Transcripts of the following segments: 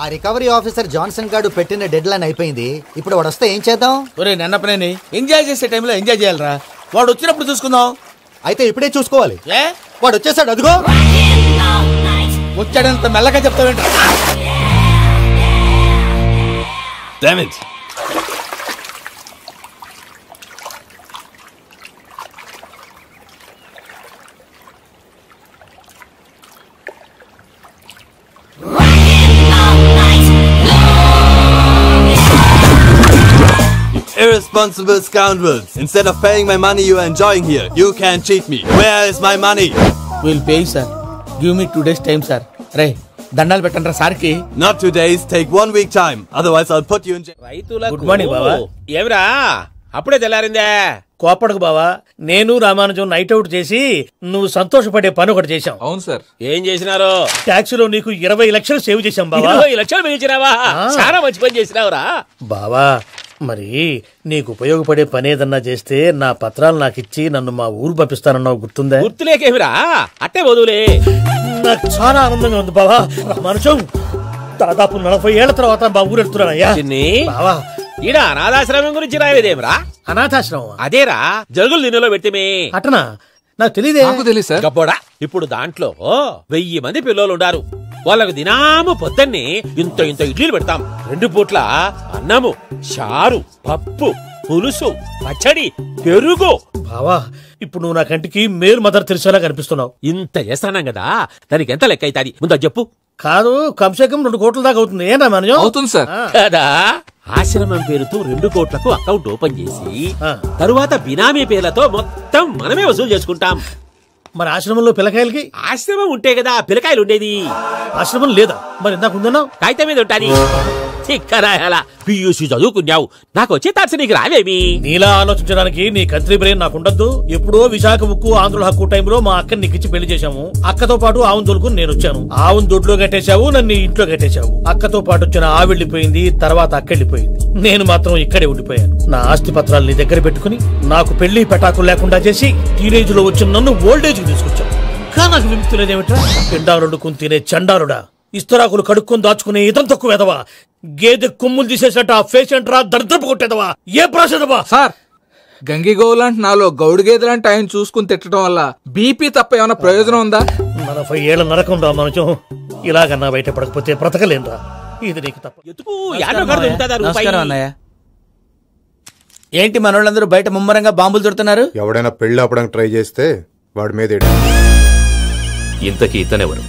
ఆ recovery officer Johnson గారు పెట్టిన డెడ్ లైన్ అయిపోయింది. ఇప్పుడు వాడు వస్తే ఏం చేద్దాం? ఒరే నన్నపనేని ఎంజాయ్ చేసే టైంలో ఎంజాయ్ చేయాలరా. వాడు వచ్చినప్పుడు చూసుకుందాం. అయితే ఇప్పుడే చూసుకోవాలి. ఏ? వాడు వచ్చేసాడు అదిగో వచ్చాడంత మెల్లగా చెప్తావేంట Damn irresponsible scoundrels! Instead of paying my money you are enjoying here, you can cheat me. Where is my money? We'll pay, sir. Give me two days' time, sir. Ray. దండాలు పెట్టండి సార్కి. Not two days take one week time otherwise I'll put you in రైతుల good morning బావా. ఏవరా అప్పుడే తెల్లారిందే. కోపడకు బావా. నేను Ramanujam night out చేసి నువ్వు సంతోషపడే పని ఒకటి చేశాం. అవును సార్. ఏం చేసినారో? ట్యాక్స్లో నీకు ఇరవై లక్షలు సేవ్ చేశాం బావా. ఇరవై లక్షలు మిగిలిచినావా? చాలా మంచి పని చేసినావురా. బావా మరి నీకు ఉపయోగపడే పని ఏదన్నా చేస్తే నా పత్రాలు నాకు ఇచ్చి నన్ను మా ఊరు పంపిస్తానన్నావు గుర్తుందా? గుర్తులేకేమిరా అట్టే వదులే నాకు చాలా ఆనందంగా ఉంది బావా. రామానుజం దాదాపు నలభై ఏళ్ళ తర్వాత మా ఊరు వెళ్తున్నానయ్యా చిన్ని. బావా. ఈడ అనాథాశ్రమం గురించి రాయలేదేమిరా? అనాథాశ్రమం? అదేరా జరుగులు దీనిలో పెట్టిమే అటనా? నాకు తెలియదే నాకు తెలియదు సార్. గబ్బోడా ఇప్పుడు దాంట్లో వెయ్యి మంది పిల్లలు ఉండారు. వాళ్ళకు దినాము పొద్దున్నే ఇంత ఇంత ఇడ్లీలు పెడతాం. రెండు పూట్ల అన్నము చారు పప్పు పులుసు పచ్చడి పెరుగు. బావా ఇప్పుడు నువ్వు నా కంటికి మేలు మదర్ తెలిసేలా కనిపిస్తున్నావు. ఇంత చేస్తానం కదా దానికి ఎంత లెక్క అవుతుంది? ముందు చెప్పు. కాదు కంసే కం రెండు కోట్ల దాకా అవుతుంది. ఏం రామానుజం అవుతుంది సార్. కదా ఆశ్రమం పేరుతో రెండు కోట్లకు అకౌంట్ ఓపెన్ చేసి ఆ. తరువాత బినామీ పేర్లతో మొత్తం మనమే వసూలు చేసుకుంటాం. మరి ఆశ్రమంలో పిల్లకాయలకి? ఆశ్రమం ఉంటే కదా పిల్లకాయలు ఉండేది. ఆశ్రమం లేదా? మరి ఇందాక ఉందన్నావు? కాగితం మీద ఉంటాది. చిక్కరాయాల. పియూసీ చదువుకున్నావు. నాకు వచ్చే తాట్స్ నీకు రావేమి నీలా ఆలోచించడానికి నీ కంత్రి బ్రెయిన్ నాకు ఉండద్దు. ఎప్పుడో విశాఖ ఉక్కు ఆంధ్రుల హక్కు టైంలో మా అక్కని నీకిచ్చి పెళ్ళి చేశాము. అక్కతో పాటు ఆవును దొడుకు నేను వచ్చాను. ఆవును దొడ్లో కట్టేశావు నన్ను ఇంట్లో కట్టేశావు. అక్కతో పాటు వచ్చిన ఆ వెళ్ళిపోయింది తర్వాత అక్కెళ్ళిపోయింది నేను మాత్రం ఇక్కడే ఉండిపోయాను. నా ఆస్తి పత్రాలు నీ దగ్గర పెట్టుకుని నాకు పెళ్ళి పెటాకులు లేకుండా చేసి టీనేజ్లో వచ్చిన నన్ను ఓల్డేజ్కి ఇంకా నాకు విముక్తి లేదేమిట్రా? పిండారుడుకుని తినే చండారుడా ఇస్తరాకులు కడుక్కొని దాచుకునే ఇతం తక్కువ ఎదవా గేదె కొమ్ములు తీసేసట ఆ పేషెంట్ రా దరిద్రపు కొట్టేదవా? ఏ ప్రాసెదవా సార్ గంగిగోవులాంటి నాలో గౌడు గేదెలాంటి ఆయన చూసుకుని తిట్టడం వల్ల బీపీ తప్ప ఏమైనా ప్రయోజనం ఉందా? నలభై ఏళ్ళ నరకం రా మనచం ఇలాగన్నా బయట పడకపోతే బ్రతకలేనురా. ఇది నీకు తప్ప. ఎందుకు యాడో కాడ దొరుకుతుందా రూపాయి? నమస్కారం అన్నయ్య. ఏంటి మనోళ్ళందరూ బయట ముమ్మరంగా బాంబులు దొరుకుతున్నారు? ఎవడైనా పెళ్ళి ఆపడానికి ట్రై చేస్తే వాడి మీద ఎడి. ఇంతకీ ఇతనెవరు?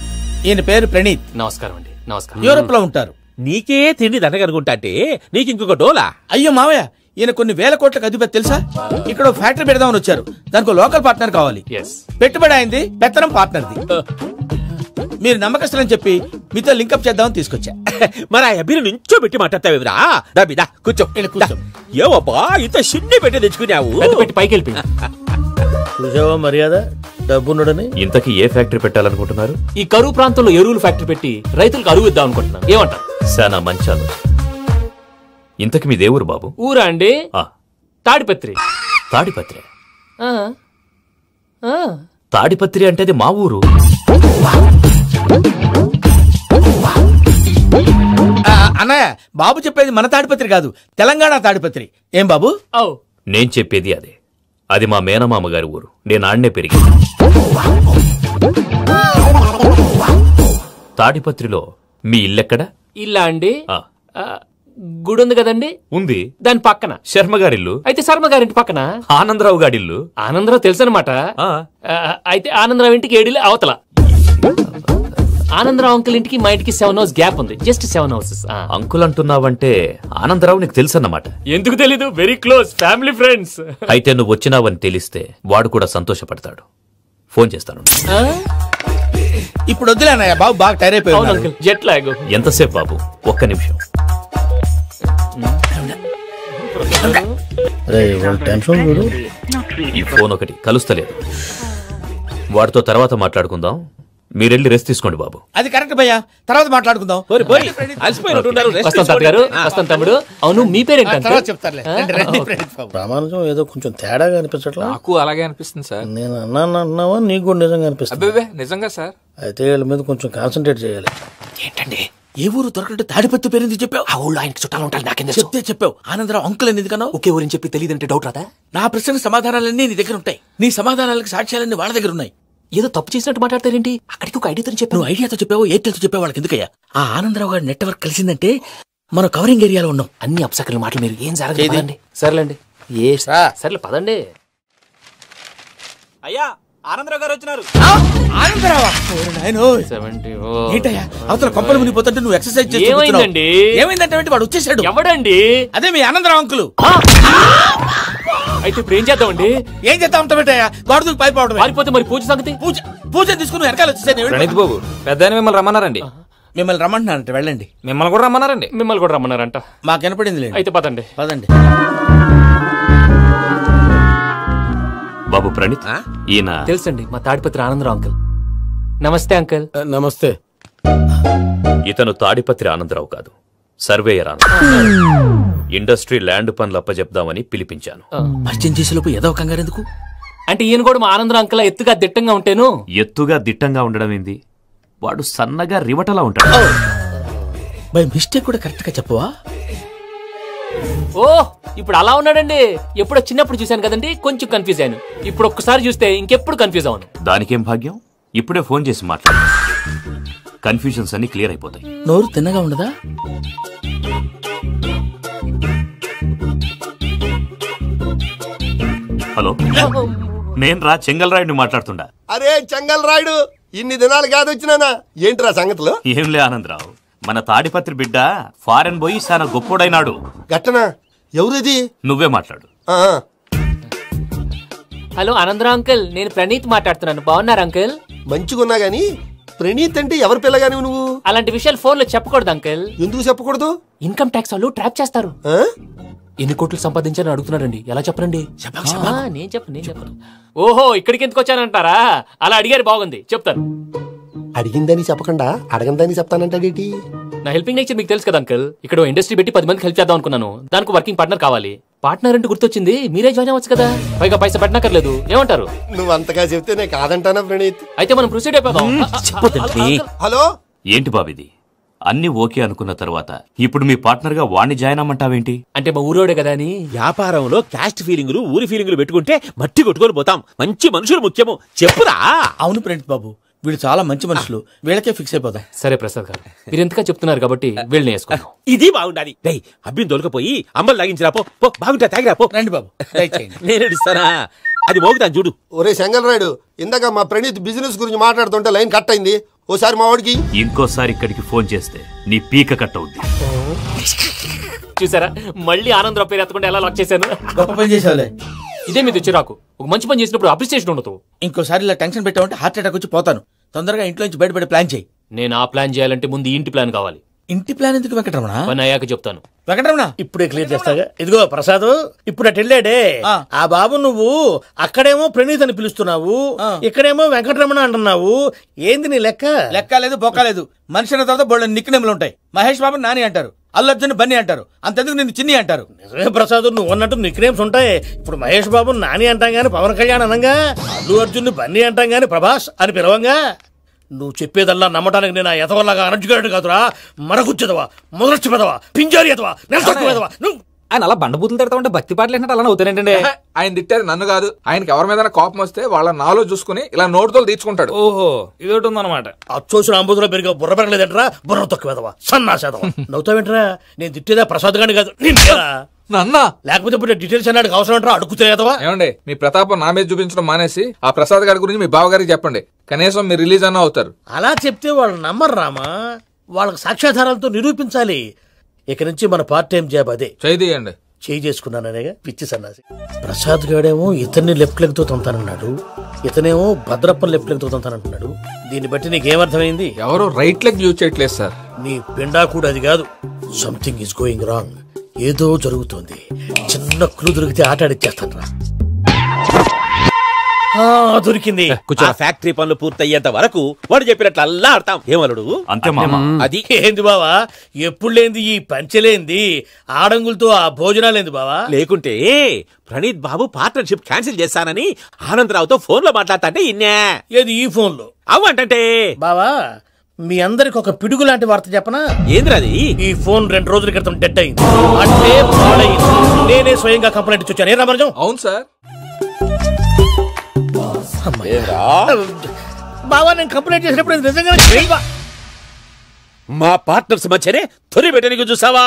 ఈయన పేరు ప్రణీత్. నమస్కారం అండి నమస్కారం. యూరోప్లో ఉంటారు. నీకే తిండి దండగనుకుంటా అంటే నీకు ఇంకొక డోలా? అయ్యో మావయ్య ఈయన కొన్ని వేల కోట్లకు అధిపతి తెలుసా? ఇక్కడ ఫ్యాక్టరీ పెడదామని వచ్చారు. దానికి లోకల్ పార్ట్నర్ కావాలి. పెట్టుబడి అయింది పెత్తనం పార్ట్నర్ది. మీరు నమ్మకస్తులని చెప్పి మీతో లింకప్ చేద్దామని తీసుకొచ్చా. మరి ఆ అబ్బిని నుంచో పెట్టి మాట్లాడతావేమిరా దాబిదా కూర్చో. ఏవబ్బా ఇంత సిన్ని పెట్టి తెచ్చుకున్నావు? పెట్టి పైకి చూసావా మర్యాద? డబ్బున్నడని? ఇంతకీ ఏ ఫ్యాక్టరీ పెట్టాలనుకుంటున్నారు? ఈ కరువు ప్రాంతంలో ఎరువులు ఫ్యాక్టరీ పెట్టి రైతులకు అరువు ఇద్దాం అనుకుంటున్నాను ఏమంటారు శానా మంచి ఆలోచన ఇంతకి మీ దేవురు బాబు? ఊరా అండి ఆ. తాడిపత్రి. తాడిపత్రి? ఆ. ఆ. తాడిపత్రి అంటే అది మా ఊరు. ఆ, అన్నయ్య బాబు చెప్పేది మన తాడిపత్రి కాదు తెలంగాణ తాడిపత్రి. ఏం బాబు? ఔ. నేను చెప్పేది అదే. అది మా మేనమామ గారి ఊరు. నేను ఆడనే పెరిగింది తాడిపత్రిలో మీ ఇల్లెక్కడ? ఇల్లా అండి గుడి ఉంది కదండి? ఉంది. దాని పక్కన. శర్మ గారిల్లు అయితే శర్మ గారింటి పక్కన ఆనందరావు గారిల్లు ఆనందరావు తెలుసు అనమాట అయితే ఆనందరావు ఇంటికి ఏడిలే అవతల. ఆనందరావు అంకుల్ ఇంటికి మా ఇంటికి సెవెన్ హౌస్ గ్యాప్ ఉంది. Just seven houses. అంకుల్ అంటున్నావంటే ఆనందరావు నీకు తెలుసన్నమాట. ఎందుకు తెలీదు? వెరీ క్లోజ్ ఫ్యామిలీ ఫ్రెండ్స్ అయితే నువ్వు వచ్చినావని తెలిస్తే వాడు కూడా సంతోషపడతాడు. ఫోన్ చేస్తాను. ఇప్పుడు వద్దులే అన్నయ్య బాబు బాగా టైర్ అయిపోయి అవును ఉన్నాడు. అంకుల్ జెట్ లాగ్ ఎంతసేపు బాబు? ఒక్క నిమిషం. ఈ ఫోన్ ఒకటి కలుస్తలేదు. వాడితో తర్వాత మాట్లాడుకుందాం. మీరెళ్ళి రెస్ట్ తీసుకోండి బాబు. అది కరెక్ట్ భయ్యా. తర్వాత మాట్లాడుకుందాం. పోరి పోరి. అలసిపోయినట్టున్నారు రెస్ట్ వస్తాం తాత గారు తీసుకోండి. ఆ. వస్తాం తమ్ముడు. అవును మీ ఆ, పేరేంటి తర్వాత చెప్తారులే రండి, రండి, ప్రణీత్ బాబు. రామానుజం ఏదో కొంచెం తేడాగా అనిపించట్లా? నాకు అలాగే అనిపిస్తుంది సార్. నేను అన్నాను అన్నావా? నీకు కూడా నిజంగా అనిపిస్తుంది. అబ్బే నిజంగా సార్. అయితే వీళ్ళ మీద కొంచెం కాన్సన్ట్రేట్ చేయాలి. ఏంటండి? ఏ ఊరు దొరకట్టు తాడిపత్రి పేరు ఎందుకు చెప్పావు? ఆ ఊళ్ళో ఆయనకి చుట్టాలు ఉంటాయి నాకేం చెప్తే చెప్పావు. ఆనందరావు అంకుల్ అని ఎందుకన్నావు ఒకే ఊరిని చెప్పి తెలియదంటే డౌట్ రాదా? నా ప్రశ్న సమాధానాలన్నీ నీ దగ్గర ఉంటాయి. నీ సమాధానాలకు సాక్ష్యాలన్నీ వాళ్ళ దగ్గర ఉన్నాయి. ఏదో తప్పు చేసినట్టు మాట్లాడతారేంటి? అక్కడికి ఒక ఐడియాతో చెప్పాను. నువ్వు ఐడియాతో చెప్పావు ఎయిర్టెల్తో చెప్పావు వాళ్ళకి ఎందుకయ్యా? ఆ ఆనందరావు గారి నెట్వర్క్ కలిసిందంటే మనం కవరింగ్ ఏరియాలో ఉన్నాం. అన్ని అప్సకల మాటలు మీరు ఏం? పదండి. సర్లేండి. ఏ సర్లే పదండి. అయ్యా! ఆనందరావు గారు వచ్చినారు. ఆనందరావా? ఏంటయ్యా? అవతల మునిగిపోతుంటే నువ్వు ఎక్సర్సైజ్ ఏమైందండి? ఏమైందంటే? వాడు వచ్చేసాడు. ఎవడండి? అదే మీ ఆనందరావు అంకులు. అయితే ఇప్పుడు ఏం చేద్దామండి? ఏం చేస్తా ఉంటా పెట్టాయా గొడవకు పైపోవడం పారిపోతే మరి పూజ సంగతి? పూజ పూజ తీసుకుని వెనకాల వచ్చేసాను బాబు పెద్ద మిమ్మల్ని రమ్మన్నారండి. మిమ్మల్ని రమ్మంటున్నానంట వెళ్ళండి. మిమ్మల్ని కూడా రమ్మన్నారండి. మిమ్మల్ని కూడా రమ్మన్నారంట. మాకు వినపడింది లేండి. అయితే పదండి. పదండి. బాబు ప్రణీత్ ఈయన తెలుసండి మా తాడిపత్రి ఆనందరావు అంకుల్. నమస్తే అంకుల్. నమస్తే. ఇతను తాడిపత్రి ఆనందరావు కాదు సర్వేయర్ ఆనందరావు. ఇండస్ట్రీ ల్యాండ్ పనులు అప్పజెప్దామని పిలిపించాను. పరిచయం చేసేలోపు ఏదో కంగారు ఎందుకు? అంటే ఈయన కూడా మా ఆనందరావు అంకుల్ ఎత్తుగా దిట్టంగా ఉంటేను? ఎత్తుగా దిట్టంగా ఉండడం ఏంది? వాడు సన్నగా రివటలా ఉంటాడు. బై మిస్టేక్ కూడా కరెక్ట్గా చెప్పవా? ఓ! ఇప్పుడు అలా ఉన్నాడండి. ఎప్పుడో చిన్నప్పుడు చూశాను కదండి. కొంచెం కన్ఫ్యూజ్ అయ్యాను. ఇప్పుడు ఒక్కసారి చూస్తే ఇంకెప్పుడు కన్ఫ్యూజ్ అవును దానికేం భాగ్యం? ఇప్పుడే ఫోన్ చేసి మాట్లాడు. కన్ఫ్యూజన్స్ అన్ని క్లియర్ అయిపోతాయి. నోరు తిన్నగా ఉండదా? హలో. నేను రా చెంగల్రాయుడిని మాట్లాడుతుండా. అరే చెంగల్ రాయుడు ఇన్ని దినాలు కాదు వచ్చినానా? ఏంట్రా సంగతులు? ఏంలే ఆనందరావు. మన తాడిపత్రి బిడ్డ ఫారెన్ పోయి చాలా గొప్పోడైనాడు. గట్టనా? ఎవరిది? నువ్వే మాట్లాడు. ఆ, హలో ఆనందరావు అంకుల్. నేను ప్రణీత్ మాట్లాడుతున్నాను. బాగున్నారు అంకుల్? మంచిగున్నా గాని ప్రణీత్ అంటే ఎవరి పిల్లగాని నువ్వు? అలాంటి విషయాలు ఫోన్లో చెప్పకూడదు అంకుల్. ఎందుకు చెప్పకూడదు? ఇన్కమ్ ట్యాక్స్ వాళ్ళు ట్రాప్ చేస్తారు? ఎన్ని కోట్లు సంపాదించాలని అడుగుతున్నాడండి ఎలా చెప్పరండి? ఆ, నేను చెప్పను నేను చెప్పను. ఓహో ఇక్కడికి ఎందుకు వచ్చానంటారా? అలా అడిగారు బాగుంది. చెప్తాను. అడిగిందని చెప్పకుండా అడగందని చెప్తానంటాడేటి నా హెల్పింగ్ నేచర్ మీకు తెలుసు కదా అంకల్. ఇక్కడ ఇండస్ట్రీ పెట్టి పది మందికి హెల్ప్ చేద్దాం అనుకున్నాను. దానికి వర్కింగ్ పార్ట్నర్ కావాలి. పార్ట్నర్ అంటే గుర్తొచ్చింది మీరే జాయిన్ అవ్వచ్చు కదా. పైగా పైసా పెట్టనక్కర్లేదు. ఏమంటారు? నువ్వు అంతగా చెప్తేనే కాదంటానా ప్రణీత్? అయితే మనం ప్రొసీడ్ అయిపోదాం. హలో? ఏంటి బాబిది? అన్ని ఓకే అనుకున్న తర్వాత ఇప్పుడు మీ పార్ట్నర్గా వాణ్ణి జాయిన్ అమ్మంటావేంటి అంటే మా ఊరోడే కదా అని. వ్యాపారంలో క్యాస్ట్ ఫీలింగులు ఊరి ఫీలింగులు పెట్టుకుంటే మట్టి కొట్టుకొని పోతాం. మంచి మనుషులు ముఖ్యము. చెప్పురా. అవును ప్రణీత్ బాబు. వీళ్ళు చాలా మంచి మనుషులు. వీళ్ళకే ఫిక్స్ అయిపోదాం సరే ప్రసాద్ గారు మీరు ఎంతగా చెప్తున్నారు కాబట్టి వీళ్ళని వేసుకున్నాం ఇది బాగుండాలి. డై అబ్బిని దొలకపోయి అమ్మలు లాగించిరా పో పో బాగుంటా తాగిరా పో. రండి బాబు దయచేయండి. నేను ఇస్తానా అది మోగుతాను చూడు. ఒరే చెంగల్ రాయుడు ఇందాక మా ప్రణీత్ బిజినెస్ గురించి మాట్లాడుతుంటే లైన్ కట్ అయింది. ఓసారి మా వాడికి. ఇంకోసారి ఇక్కడికి ఫోన్ చేస్తే నీ పీక కట్ అవుద్ది. చూసారా? మళ్ళీ ఆనందరావు పేరు ఎత్తకుండా ఎలా లాక్ చేశాను? గొప్ప పని చేసేవాళ్ళే. ఇదే మీద చిరాకు. ఒక మంచి పని చేసినప్పుడు అప్రిసియేషన్ ఉండదు. ఇంకోసారి ఇలా టెన్షన్ పెట్టామంటే హార్ట్ అటాక్ వచ్చి పోతాను. తొందరగా ఇంట్లో నుంచి బయటపడే ప్లాన్ చేయి. నేను ఆ ప్లాన్ చేయాలంటే ముందు ఈ ఇంటి ప్లాన్ కావాలి. ఇంటి ప్లాన్ ఎందుకు వెంకటరమణ? పని అయ్యాక చెప్తాను. వెంకటరమణ! ఇప్పుడే క్లియర్ చేస్తాగా? ఇదిగో ప్రసాద్ ఇప్పుడు అటు వెళ్ళాడే. ఆ. బాబు నువ్వు అక్కడేమో ప్రణీత్ అని పిలుస్తున్నావు. ఇక్కడేమో వెంకటరమణ అంటున్నావు. ఏంది నీ లెక్క? లెక్క లేదు బొక్క లేదు. మనిషి అన్న తర్వాత బోళ్ళ నిక్నెములు ఉంటాయి. మహేష్ బాబు నాని అంటారు. అల్లర్జున్ బన్నీ అంటారు. అంతెందుకు నిన్ను చిన్ని అంటారు. నిజమే ప్రసాద్ నువ్వు అన్నట్టు నిక్నేమ్స్ ఉంటాయి. ఇప్పుడు మహేష్ బాబు నాని అంటాం గానీ పవన్ కళ్యాణ్ అనంగా అల్లు అర్జున్ బన్నీ అంటాం గానీ ప్రభాస్ అని పిలవంగా? నువ్వు చెప్పేదల్లా నమ్మటానికి నేను ఎతవల్లాగా అనర్జుగాడు కాదురా. మరగుచ్చదవా మొదలచ్చి పెదవా పింజారి ఎదవా నెలసొక్క పెదవా నువ్వు ఆయన అలా బండబూతులు తిడతా ఉంటే భక్తి పాటలు ఏంటంటే అలా అవుతానేంటండి ఆయన తిట్టేది నన్ను కాదు. ఆయనకి ఎవరి మీద కోపం వస్తే వాళ్ళ నాలో చూసుకుని ఇలా నోటుతో తీర్చుకుంటాడు. ఓహో ఇది ఒకటి ఉందన్నమాట. అచ్చోసిన అంబుధులో పెరిగే బుర్ర పెరగలేదంటరా? బుర్ర తొక్కు వెదవా. సన్నాసేదవా. నవ్వుతావేంట్రా? నేను తిట్టేదా ప్రసాద్ గాని కాదు. నన్న లేకపోతే ఇప్పుడు డీటెయిల్స్ అన్నాడు అవసరం అంటారా అడుగుతాయేదవా ఏమండి మీ ప్రతాపం నా మీద చూపించడం మానేసి ఆ ప్రసాద్ గారి గురించి మీ బావగారికి చెప్పండి. కనీసం మీరు రిలీజ్ అన్న అవుతారు. అలా చెప్తే వాళ్ళు నమ్మరు రామా. వాళ్ళకి సాక్ష్యాధారాలతో నిరూపించాలి. ఇక నుంచి మన పార్ట్ టైం జాబ్ అదే. చేయండి చేయి చేసుకున్నాననేగా పిచ్చి సన్నాసి. ప్రసాద్ గాడేమో ఇతన్ని లెఫ్ట్ లెగ్తో తొంతానన్నాడు ఇతనేమో భద్రప్పని లెఫ్ట్ లెగ్తో తొంతానంటున్నాడు. దీన్ని బట్టి నీకేమర్థమైంది? ఎవరు రైట్ లెగ్ యూజ్ చేయట్లేదు సార్. నీ పిండా కూడా అది కాదు. Something is going wrong. ఏదో జరుగుతోంది. చిన్న క్లూ దొరికితే ఆట ఆడిచ్చేస్తాను రా దొరికింది. ఆ ఫ్యాక్టరీ పనులు పూర్తయ్యేంత వరకు వాడు చెప్పినట్లు అల్లా ఆడతాం. ఏమలుడు అంతే అది ఏంది బావా? ఎప్పుడు లేంది ఈ పంచలేంది? ఆడంగులతో ఆ భోజనాలేంది బావా? లేకుంటే ప్రణీత్ బాబు పార్ట్నర్షిప్ క్యాన్సిల్ చేస్తానని ఆనందరావుతో ఫోన్లో మాట్లాడతాంటే ఇన్నే. ఏది ఈ ఫోన్లో అవ్వంటే బావా మీ అందరికి ఒక పిడుగు లాంటి వార్త చెప్పనా? ఏంద్రది ఈ ఫోన్ రెండు రోజుల క్రితం డెడ్ అయింది. అంటే నేనే స్వయంగా కంప్లైంట్ ఇచ్చి వచ్చాను. ఏ రామరాజం అవును సార్. బావా నేను కంప్లైంట్ చేసినప్పుడు నిజంగా మా పార్ట్నర్స్ మధ్యనే తొలి పెట్టడానికి చూసావా?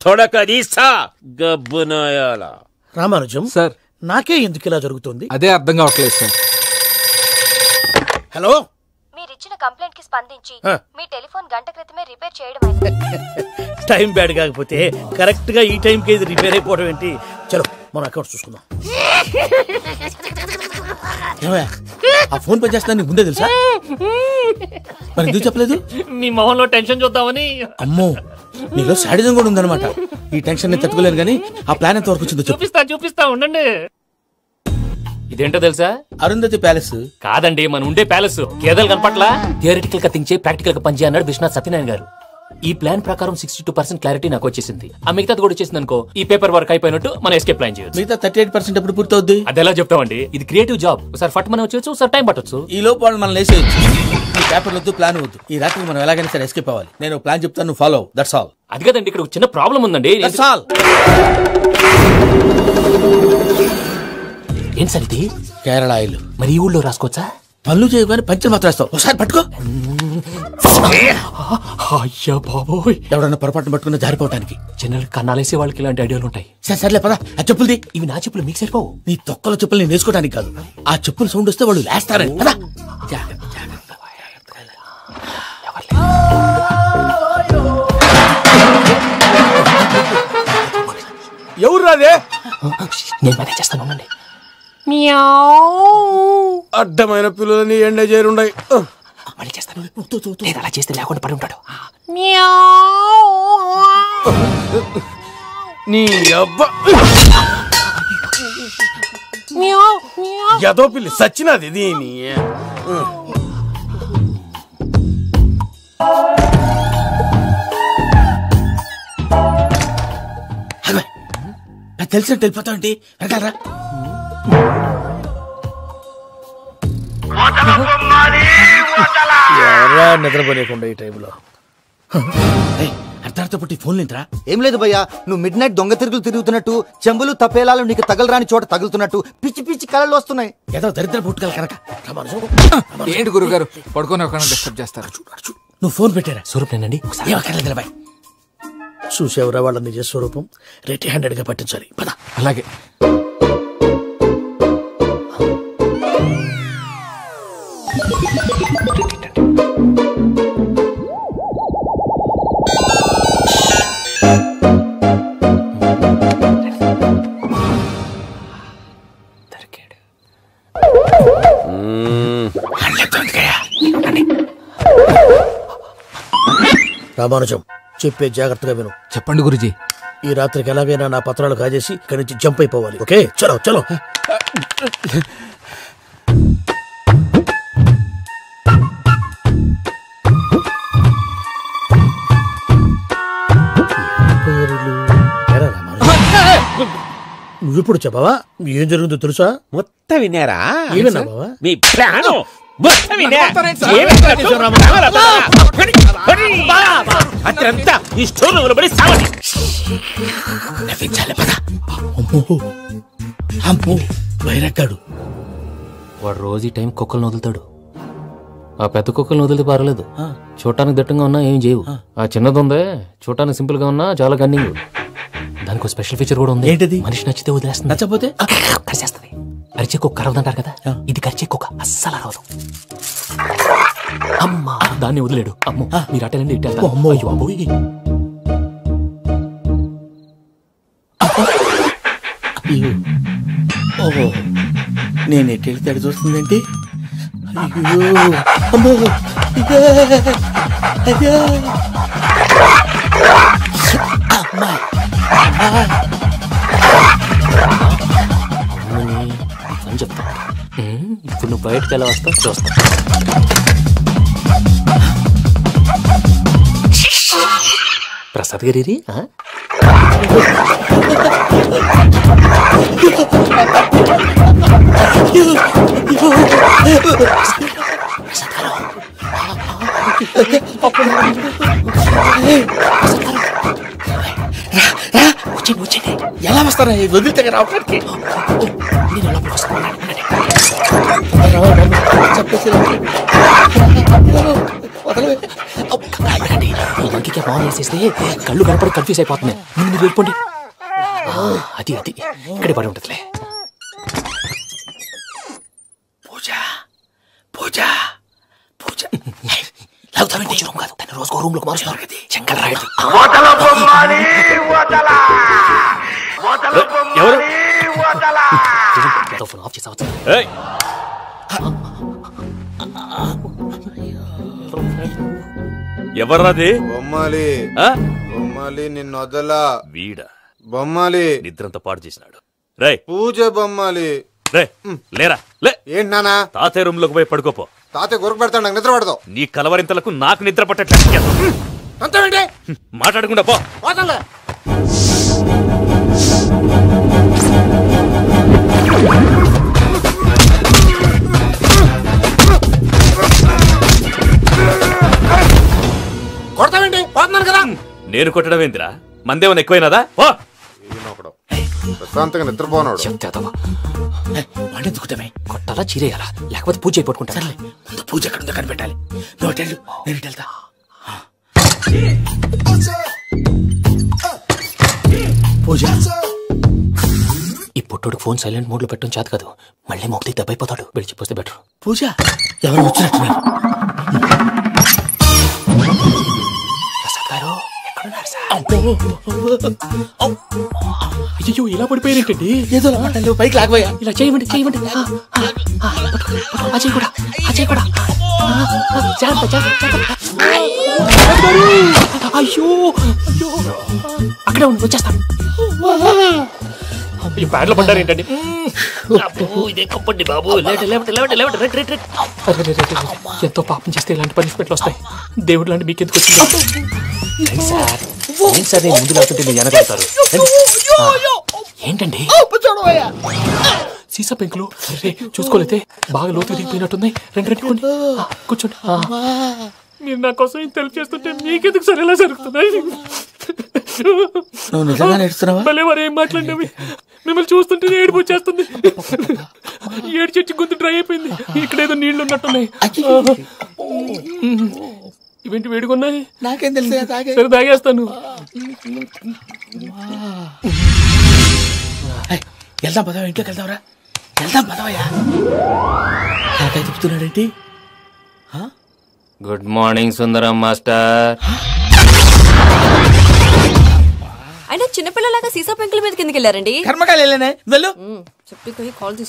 తొడక తీసా గబ్బునాయాల రామానుజం సార్. నాకే ఎందుకు ఇలా జరుగుతుంది? అదే అర్థం కావట్లేదు సార్. హలో? మీరిచ్చిన కంప్లైంట్కి స్పందించి. మీ టెలిఫోన్ గంట క్రితమే రిపేర్ చేయడం టైం బ్యాడ్ కాకపోతే కరెక్ట్గా ఈ టైంకి ఇది రిపేర్ అయిపోవడం ఏంటి? చలో మన అకౌంట్ చూసుకుందాం. ఆ ఫోన్ పని చేస్తున్నా నీకు ముందే తెలుసా? మరి ఎందుకు చెప్పలేదు? మీ మొహంలో టెన్షన్ చూద్దామని. అమ్మో నీలో శాడిజం కూడా ఉందన్నమాట. ఈ టెన్షన్ నేను తట్టుకోలేను కానీ ఆ ప్లాన్ ఎంత వరకు వచ్చిందో చూపిస్తా చూపిస్తా ఉండండి. ఇదేంటో తెలుసా? అరుంధతి ప్యాలెస్. కాదండి మన ఉండే ప్యాలెస్. గేదెలు కనపట్లా థియరిటికల్గా చేయి ప్రాక్టికల్గా పనిచేయ అన్నాడు విశ్వనాథ్ సత్యనారాయణ గారు. ఈ ప్లాన్ ప్రకారం సిక్స్టీ టూ పర్సెంట్ క్లారిటీ నాకు వచ్చేసింది. ఆ మిగతాది కూడా వచ్చేసింది అనుకో ఈ పేపర్ వర్క్ అయిపోయినట్టు మనం ఎస్కేప్ ప్లాన్ చేయొచ్చు. మిగతా థర్టీ ఎయిట్ పర్సెంట్ ఎప్పుడు పూర్తవుద్ది? అది ఎలా చెప్తామండి ఇది క్రియేటివ్ జాబ్ ఒకసారి ఫట్ మనం వచ్చేయచ్చు ఒకసారి టైం పట్టొచ్చు. ఈ లోపు వాళ్ళు మనం లేసేయచ్చు. ఈ పేపర్ వద్దు ప్లాన్ వద్దు. ఈ రాత్రి మనం ఎలాగైనా సరే ఎస్కేప్ అవ్వాలి. నేను ప్లాన్ చెప్తాను నువ్వు ఫాలో దట్స్ ఆల్ అది కదండి ఇక్కడ ఒక చిన్న ప్రాబ్లం ఉందండి. దట్స్ ఆల్ ఏం సార్ ఇది? కేరళ ఆయిల్. మరి ఈ ఊళ్ళో రాసుకోవచ్చా? పనులు చేయగానే పంచర్ మాత్రం వేస్తావు. ఒకసారి పట్టుకో. అయ్యా బాబోయ్. ఎవడన్నా పొరపాటున పట్టుకున్న జారిపోవటానికి. జనరల్ కన్నాలేసే వాళ్ళకి ఇలాంటి ఐడియాలు ఉంటాయి. సరే సర్లే పదా. ఆ చెప్పులది ఇవి నా చెప్పులు మీకు సరిపోవు. నీ తొక్కల చెప్పులు నేను వేసుకోవడానికి కాదు. ఆ చెప్పులు సౌండ్ వస్తే వాళ్ళు లేస్తారని పదా. ఎవరు రాదే నేను మేనేజ్ చేస్తాను ఉండండి. అడ్డమైన పిల్లలని ఎండ చేరుండయి మళ్ళీ చేస్తాను. లేదు అలా చేస్తే లేకుండా పడి ఉంటాడు. నీ అబ్బా ఎదో పిల్లి సచ్చినది దీని. నాకు తెలిసినట్టు వెళ్ళిపోతావు ఏంటి? వెనకాలరా. ఎవరా నిద్రపోలేకుండా ఈ టైంలో? అర్ధార్థ పుట్టి ఫోన్ లేంట్రా? ఏం లేదు భయ్యా నువ్వు మిడ్ నైట్ దొంగ తిరుగులు తిరుగుతున్నట్టు చెంబులు తపేలాలు నీకు తగలరాని చోట తగులుతున్నట్టు పిచ్చి పిచ్చి కళలు వస్తున్నాయి. ఏదో దరిద్ర పుట్టుకల కనుక. ఏంటి గురుగారు పడుకొని ఒక డిస్టర్బ్ చేస్తారు. నువ్వు ఫోన్ పెట్టారా? స్వరూప్ నేనండి. ఒకసారి. బాయ్ చూసేవరా వాళ్ళ నిజ స్వరూపం రెట్టి హ్యాండెడ్గా పట్టించాలి. పద. అలాగే. రామానుజం చెప్పే జాగ్రత్తగా విను. చెప్పండి గురుజీ. ఈ రాత్రికి ఎలాగైనా నా పత్రాలు కాజేసి ఇక్కడి నుంచి జంప్ అయిపోవాలి. ఓకే? చలో చలో. నువ్విప్పుడు చెప్పవా? ఏం జరుగుతుందో తెలుసా? మొత్తం విన్నారా? ఏమన్నా బావా? మీ ప్రాణం మొత్తం విన్నా. అత్రంతా ఈ స్టోర్ రూమ్లో పడి సావండి నవ్వించాలి పద. అమ్మో. అమ్మో. వైరక్కాడు వాడు రోజు ఈ టైం కుక్కలను వదులుతాడు. ఆ పెద్ద కుక్కలను వదిలితే పర్లేదు. చూడటానికి దట్టంగా ఉన్నా ఏం చేయవు. ఆ. చిన్నది ఉందే చూడటానికి సింపుల్గా ఉన్నా చాలా గన్నింగ్ దానికి స్పెషల్ ఫీచర్ కూడా ఉంది ఏంటిది? మనిషి నచ్చితే వదిలేస్తుంది నచ్చపోతే కరిచేస్తుంది అరిచే కుక్క అరవదంటారు కదా ఇది కరిచే కుక్క అస్సలు అరవదు అమ్మా దాన్ని వదిలేడు అమ్మో మీరు అటెండి ఇటు వెళ్తారు. అమ్మో. అయ్యో అబ్బోయ్. అయ్యో. ఓహో నేను ఎటు వెళ్తే అటు చూస్తుందేంటి అయ్యో అమ్మో ఇదే. అమ్మా. అమ్మని అని చెప్తా ఇప్పుడు నువ్వు బయటకు ఎలా వస్తావు చూస్తా. ప్రసాద్ గారి ప్రసాద్ గారు. ఆ? వచ్చింది వచ్చేయండి ఎలా వస్తారా ఇది వదిలితే రావడానికి నేను లోపలికి వస్తాను చెప్పేసి వదలవే బాగా వేసేస్తే కళ్ళు కనపడి కన్ఫ్యూజ్ అయిపోతున్నాయి ముందు మీరు వెళ్ళిపోండి అది అది ఇక్కడే పడి ఉంటుందిలే పూజ పూజ పూజ లాగుతామండి రూమ్ కాదు తన రోజుకో రూమ్లోకి మారుస్తున్నారు. కదా శంకర్ రాయుడు. ఎవరు? ఫోన్ ఆఫ్ ఎవర్రాది? బొమ్మాలి ఆ? బొమ్మాలి నిన్ను వదలా. వీడా. బొమ్మాలి. నిద్రంతా పాడు చేసినాడు. రే పూజ బొమ్మాలి. రే లేరా? లే! ఏంటి నానా తాతయ్య రూమ్లోకి పోయి పడుకోపో. తాతయ్య గురకు పెడతాడు నాకు నిద్ర పడతావు నీ కలవరింతలకు నాకు నిద్ర పట్టట్లేదు అంతేంటి మాట్లాడకుండా పో. పోతాలే కొడతావేంటి? పోతున్నాను కదా. నేను కొట్టడం ఏందిరా? మందేమన్నా ఎక్కువైనదా? ఓ. ప్రశాంతంగా నిద్రపోనాడు. చెప్తావా వాడిని దుక్కుతామే కొట్టాలా చీరేయాలా? లేకపోతే పూజ అయిపోట్టుకుంటా. సర్లే ముందు పూజ ఎక్కడ ఉందో కనిపెట్టాలి. వెళ్ళు, నేను వెళ్తా. పూజ. ఈ పుట్టోడు ఫోన్ సైలెంట్ మోడ్లో పెట్టడం చేత కాదు. మళ్ళీ మొక్కి దెబ్బైపోతాడు. వెళ్ళి చెప్పొస్తే బెటర్. పూజ ఎవరు వచ్చినట్టున్నారు? ప్రసాద్ గారు? సార్. అయ్యో ఇలా పడిపోయారేంటండి? ఏదో మాటలు పైకి లాగబోయా ఇలా చేయమండి చేయమండి. చేయి కూడా చేయి కూడా జాగ్రత్త. అయ్యో అయ్యో. అక్కడే ఉండి వచ్చేస్తాను. ఈ బ్యాడ్లో పడ్డారు ఏంటండి ఇదే కప్పండి బాబు. ఎంతో పాపం చేస్తే ఇలాంటి పనిష్మెంట్లు వస్తాయి. దేవుడు లాంటి మీకు ఎందుకు వచ్చింది? సార్ ఏంటి సార్ నేను ముందు లేకుంటే మీరు వెనకడతారు ఏంటండి? సీసా పెంకులు. చూసుకోలేతే బాగా లోతు దిగిపోయినట్టున్నాయి రెండు రెండు కొన్ని కూర్చోండి. మీరు నా కోసం ఇంత హెల్ప్ చేస్తుంటే మీకెందుకు సరే ఎలా జరుగుతున్నాయి? నువ్వు నిజంగా మరి ఏం మాట్లాడినవి? మిమ్మల్ని చూస్తుంటే ఏడుపు వచ్చేస్తుంది. ఏడు చెట్టు గొంతు డ్రై అయిపోయింది. ఇక్కడ ఏదో నీళ్ళు ఉన్నట్టున్నాయి. ఇవేంటి వేడుకున్నాయి నాకేం తెలుసు సరే తాగేస్తాను. వెళ్దాం పదవా ఇంట్లోకి వెళ్దాంరా. వెళ్దాం పదవయ్యా. నాకై చెప్తున్నాడేంటి? Good morning Sundaram master. అయినా చిన్నపిల్లలాగా సీసా పెంకుల మీద కిందకి వెళ్ళారండి. కర్మకాయలు వెళ్ళానే? వెళ్ళు. చెప్పి కాల్ తీసు